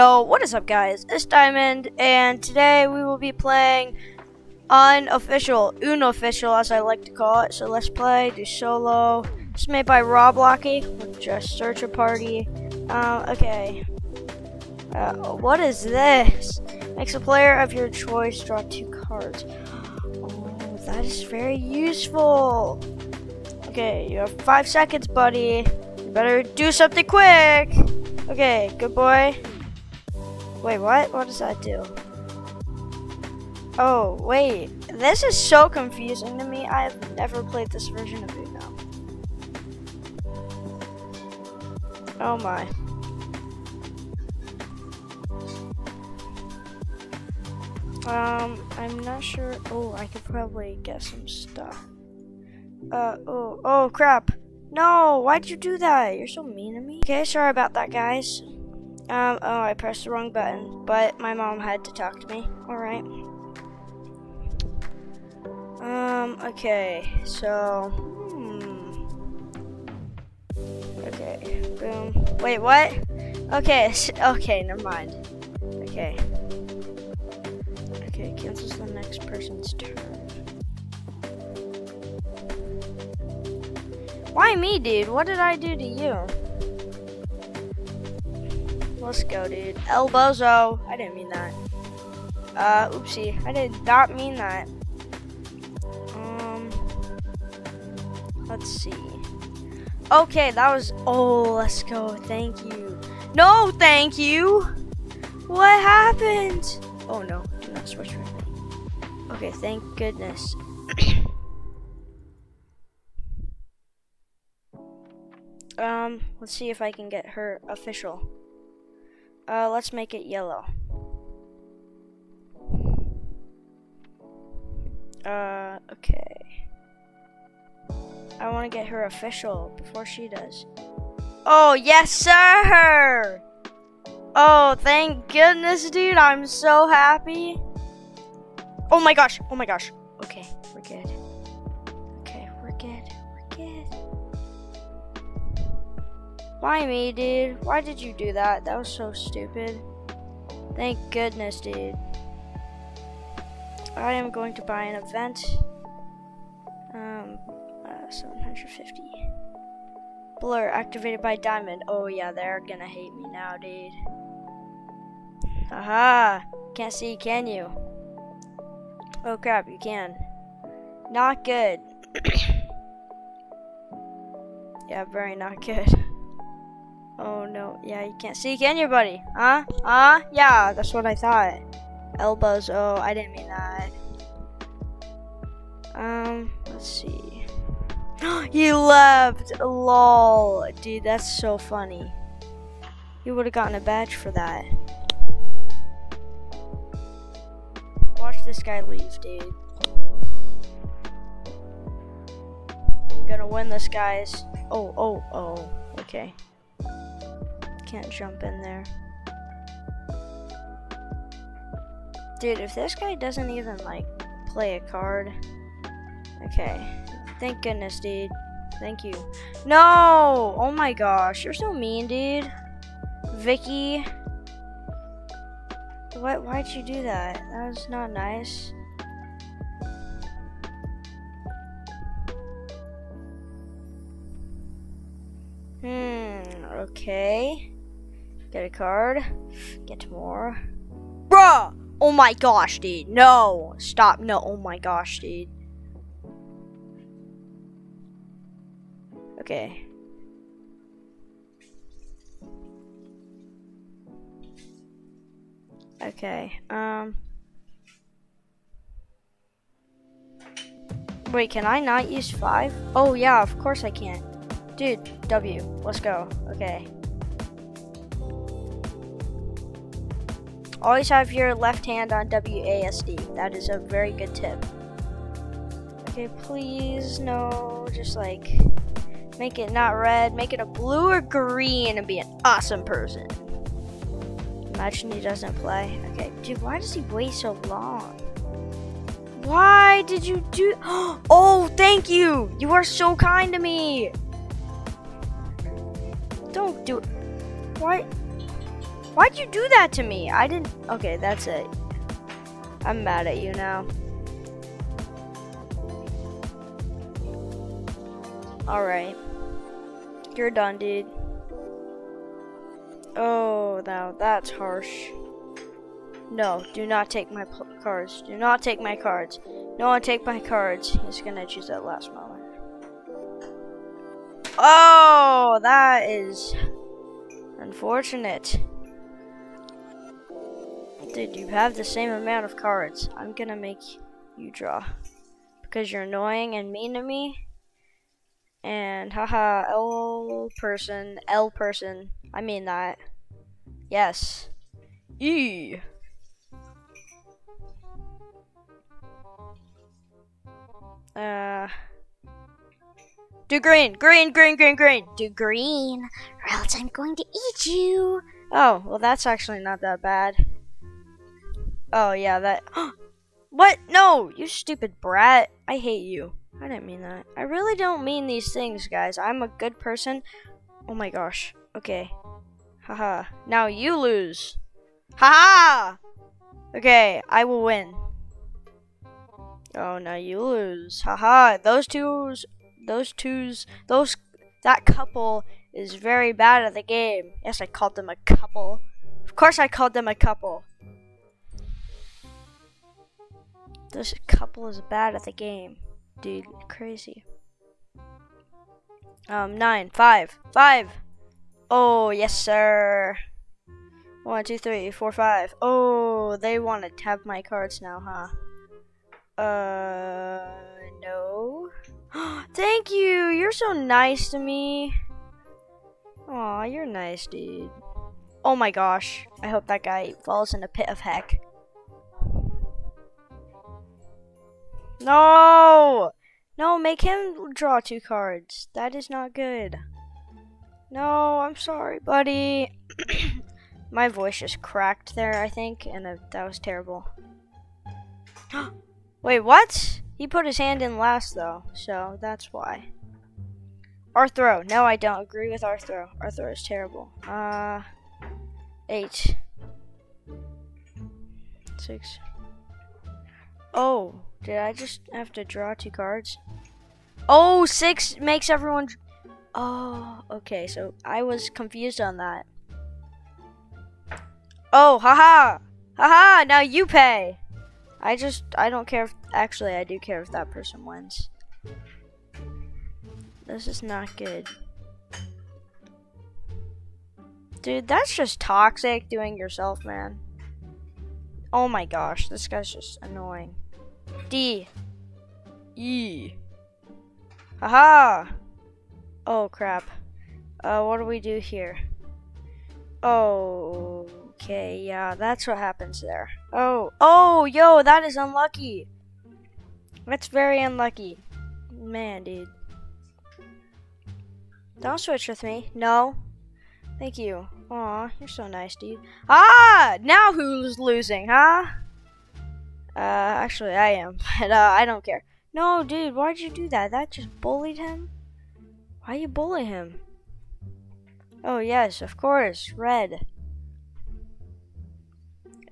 Yo, what is up guys? It's Diamond and today we will be playing unofficial, unofficial as I like to call it. So let's play, do solo. It's made by Rob Locky. Just search a party. Um, okay. Uh, what is this? Makes a player of your choice draw two cards. Oh, that is very useful. Okay, you have five seconds, buddy. You better do something quick. Okay, good boy. Wait, what? What does that do? Oh, wait. This is so confusing to me. I have never played this version of Uno. Oh my. Um, I'm not sure. Oh, I could probably get some stuff. Uh, oh, oh crap. No, why'd you do that? You're so mean to me. Okay, sorry about that, guys. Um, oh, I pressed the wrong button, but my mom had to talk to me. Alright. Um, okay, so, hmm. Okay, boom. Wait, what? Okay, okay, never mind. Okay. Okay, cancels the next person's turn. Why me, dude? What did I do to you? Let's go, dude. Elbozo. I didn't mean that. Uh, oopsie. I did not mean that. Um, let's see. Okay, that was. Oh, let's go. Thank you. No, thank you. What happened? Oh no, do not switch with me. Okay, thank goodness. um, let's see if I can get her official. Uh, let's make it yellow. Uh, okay. I want to get her official before she does. Oh, yes, sir! Oh, thank goodness, dude. I'm so happy. Oh my gosh. Oh my gosh. Okay, we're good. Why me, dude? Why did you do that? That was so stupid. Thank goodness, dude. I am going to buy an event. Um, uh, 750. Blur activated by Diamond. Oh yeah, they're gonna hate me now, dude. Aha! Can't see, can you? Oh crap, you can. Not good. yeah, very not good. Oh no, yeah, you can't see, buddy? Huh? Huh? Yeah, that's what I thought. Elbows, oh, I didn't mean that. Um, let's see. he left! Lol. Dude, that's so funny. You would have gotten a badge for that. Watch this guy leave, dude. I'm gonna win this, guys. Oh, oh, oh. Okay can't jump in there. Dude, if this guy doesn't even, like, play a card. Okay. Thank goodness, dude. Thank you. No! Oh my gosh, you're so mean, dude. Vicky. What? Why'd you do that? That was not nice. Hmm, okay. Get a card. Get more. Bruh! Oh my gosh, dude. No. Stop. No. Oh my gosh, dude. Okay. Okay. Um. Wait, can I not use five? Oh yeah, of course I can. Dude, W. Let's go. Okay. Always have your left hand on WASD. That is a very good tip. Okay, please, no, just like make it not red, make it a blue or green and be an awesome person. Imagine he doesn't play. Okay, dude, why does he wait so long? Why did you do? Oh, thank you. You are so kind to me. Don't do it. Why? Why'd you do that to me? I didn't. Okay, that's it. I'm mad at you now. Alright. You're done, dude. Oh, now that's harsh. No, do not take my cards. Do not take my cards. No one take my cards. He's gonna choose that last moment. Oh, that is unfortunate. Dude, you have the same amount of cards. I'm gonna make you draw. Because you're annoying and mean to me. And haha, L person, L person. I mean that. Yes. E. Uh. Do green, green, green, green, green. Do green, or else I'm going to eat you. Oh, well, that's actually not that bad. Oh, yeah, that. what? No, you stupid brat. I hate you. I didn't mean that. I really don't mean these things, guys. I'm a good person. Oh my gosh. Okay. Haha. Now you lose. Haha! Okay, I will win. Oh, now you lose. Haha. Those twos, those twos, those, that couple is very bad at the game. Yes, I called them a couple. Of course I called them a couple. This couple is bad at the game. Dude, crazy. Um, nine, five, five. Oh, yes, sir. One, two, three, four, five. Oh, they want to have my cards now, huh? Uh, no. Thank you. You're so nice to me. Aw, you're nice, dude. Oh my gosh. I hope that guy falls in a pit of heck. No! No, make him draw two cards. That is not good. No, I'm sorry, buddy. My voice just cracked there, I think, and uh, that was terrible. Wait, what? He put his hand in last, though, so that's why. Arthro. No, I don't agree with Arthro. Arthro is terrible. Uh, eight. Six. Oh, did I just have to draw two cards? Oh, six makes everyone. Oh, okay. So I was confused on that. Oh, haha, haha. Now you pay. I just I don't care if actually I do care if that person wins. This is not good. Dude, that's just toxic doing yourself, man. Oh my gosh, this guy's just annoying. D. E. Haha! Oh crap. Uh, what do we do here? Oh, okay, yeah, that's what happens there. Oh, oh, yo, that is unlucky. That's very unlucky. Man, dude. Don't switch with me. No. Thank you. Aw, you're so nice, dude. Ah! Now who's losing, huh? Uh, actually, I am. But, uh, I don't care. No, dude, why'd you do that? That just bullied him? Why you bully him? Oh, yes, of course, red.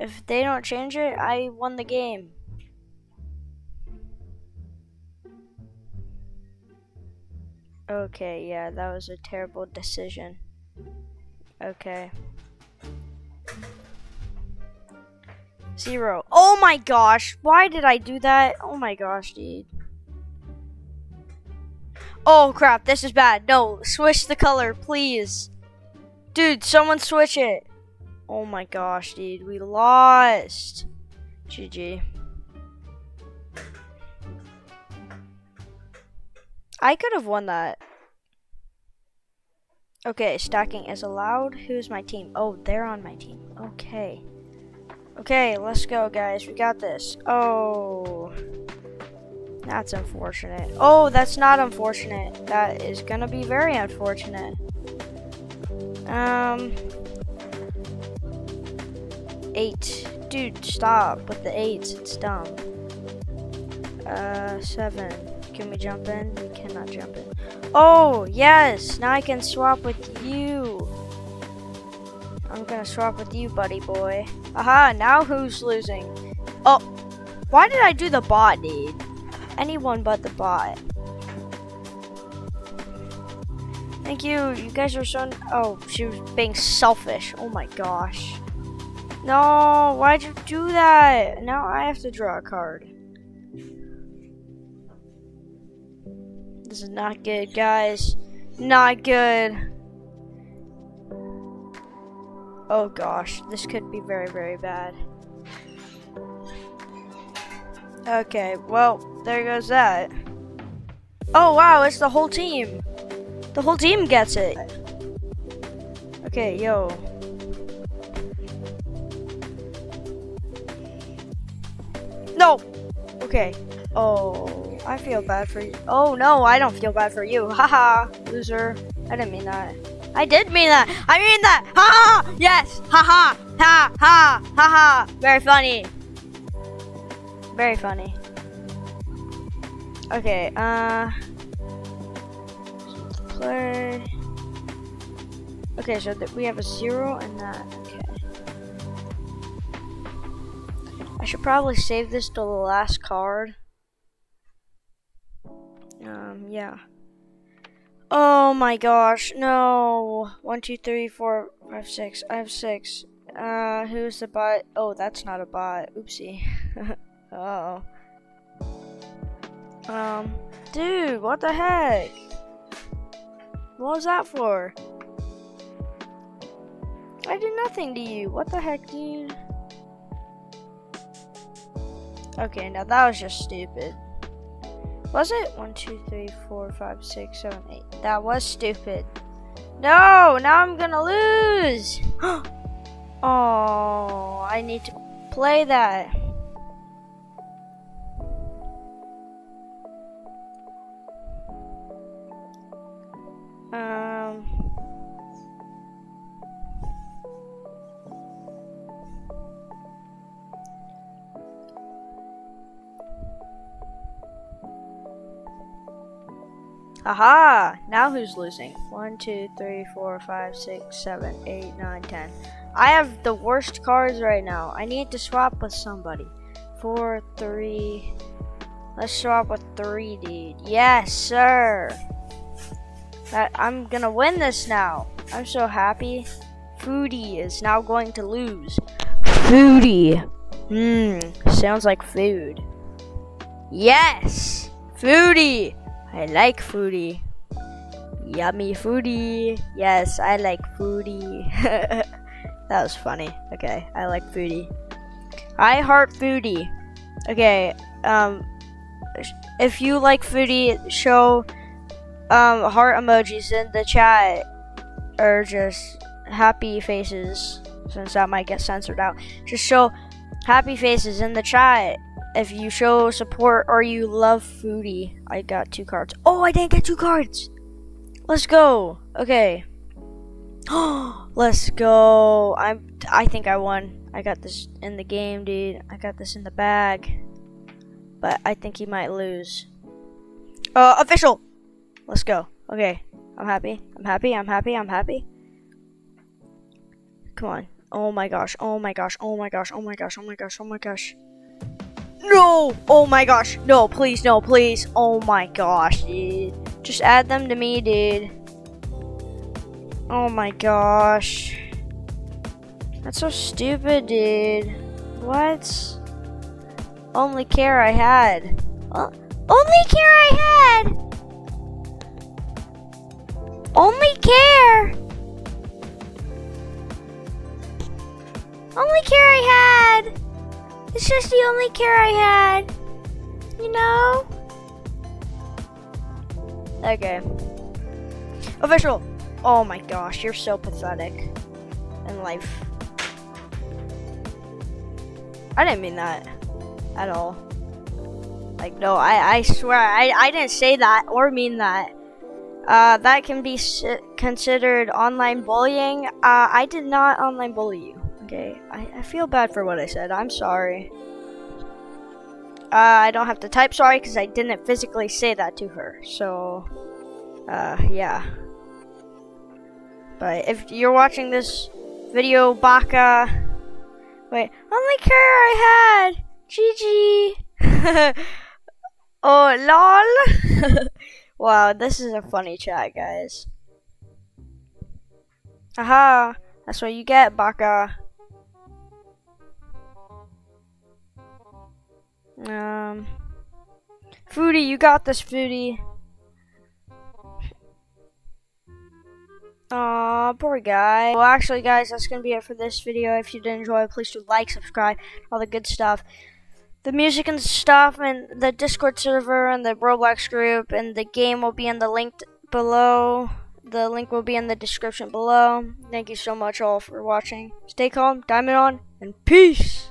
If they don't change it, I won the game. Okay, yeah, that was a terrible decision. Okay. Zero. Oh my gosh. Why did I do that? Oh my gosh, dude. Oh crap, this is bad. No, switch the color, please. Dude, someone switch it. Oh my gosh, dude. We lost. GG. I could have won that. Okay, stacking is allowed. Who's my team? Oh, they're on my team. Okay. Okay, let's go, guys. We got this. Oh. That's unfortunate. Oh, that's not unfortunate. That is gonna be very unfortunate. Um. Eight. Dude, stop with the eights. It's dumb. Uh, seven. Can we jump in? We cannot jump in. Oh, yes! Now I can swap with gonna swap with you, buddy boy. Aha, now who's losing? Oh, why did I do the bot, dude? Anyone but the bot. Thank you. You guys are so. Oh, she was being selfish. Oh my gosh. No, why'd you do that? Now I have to draw a card. This is not good, guys. Not good. Oh gosh, this could be very, very bad. Okay, well, there goes that. Oh wow, it's the whole team. The whole team gets it. Okay, yo. No! Okay. Oh, I feel bad for you. Oh no, I don't feel bad for you. Haha, loser. I didn't mean that. I did mean that. I mean that. Ha ha. Yes. Ha ha. Ha ha. Ha ha. Very funny. Very funny. Okay. Uh. Play. Okay, so that we have a zero and that. Okay. I should probably save this to the last card. Um, yeah. Oh my gosh, no. One, two, three, four, five, six. I have six. Uh, who's the bot? Oh, that's not a bot. Oopsie. uh oh. Um, dude, what the heck? What was that for? I did nothing to you. What the heck, dude? Okay, now that was just stupid. Was it? One, two, three, four, five, six, seven, eight. That was stupid. No, now I'm gonna lose. oh, I need to play that. Aha! Now who's losing? One, two, three, four, five, six, seven, eight, nine, ten. I have the worst cards right now. I need to swap with somebody. Four, three. Let's swap with three, dude. Yes, sir. That I'm gonna win this now. I'm so happy. Foodie is now going to lose. Foodie. Mmm, sounds like food. Yes! Foodie! I like foodie. Yummy foodie. Yes, I like foodie. that was funny. Okay, I like foodie. I heart foodie. Okay, um, if you like foodie, show um heart emojis in the chat, or just happy faces, since that might get censored out. Just show happy faces in the chat if you show support or you love foodie. I got two cards. Oh, I didn't get two cards. Let's go. Okay. Let's go. I'm. I think I won. I got this in the game, dude. I got this in the bag. But I think he might lose. Uh, official. Let's go. Okay. I'm happy. I'm happy. I'm happy. I'm happy. Come on. Oh my gosh. Oh my gosh. Oh my gosh. Oh my gosh. Oh my gosh. Oh my gosh. No! Oh my gosh. No, please, no, please. Oh my gosh, dude. Just add them to me, dude. Oh my gosh. That's so stupid, dude. What? Only care I had. Only care I had! Only care! Only care I had! It's just the only care I had. You know? Okay. Official! Oh my gosh, you're so pathetic in life. I didn't mean that at all. Like, no, I, I swear, I, I didn't say that or mean that. Uh, that can be considered online bullying. Uh, I did not online bully you. Okay, I, I feel bad for what I said. I'm sorry. Uh, I don't have to type sorry because I didn't physically say that to her. So, uh, yeah. But if you're watching this Video Baka. Wait, only care I had. GG. oh, lol. wow, this is a funny chat, guys. Aha, that's what you get, Baka. Um, Foodie, you got this, Foodie. Aw, poor guy. Well, actually, guys, that's going to be it for this video. If you did enjoy, please do like, subscribe, all the good stuff. The music and stuff, and the Discord server, and the Roblox group, and the game will be in the link below. The link will be in the description below. Thank you so much all for watching. Stay calm, diamond on, and peace!